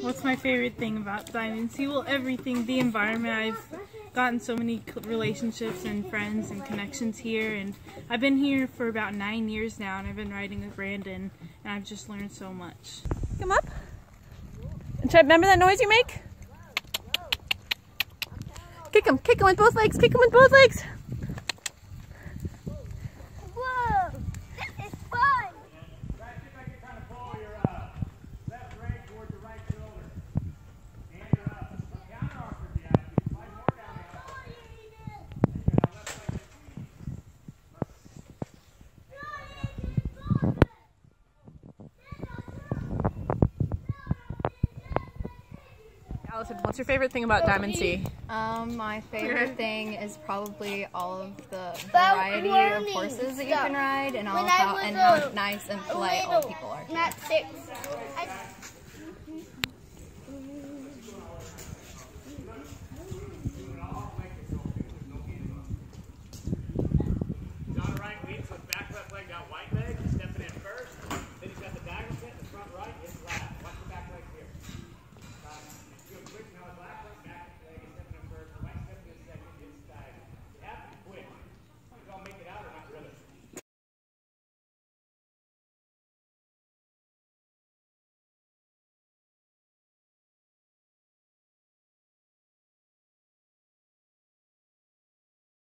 What's my favorite thing about Diamond C? Well, everything. The environment. I've gotten so many relationships and friends and connections here, and I've been here for about nine years now, and I've been riding with Brandon, and I've just learned so much. Come up. Try, remember that noise you make? Kick him. Kick him with both legs. Kick him with both legs. Allison, what's your favorite thing about Diamond C? Um, my favorite thing is probably all of the variety of horses that you can ride and all about and how nice and polite all people are. Not six. I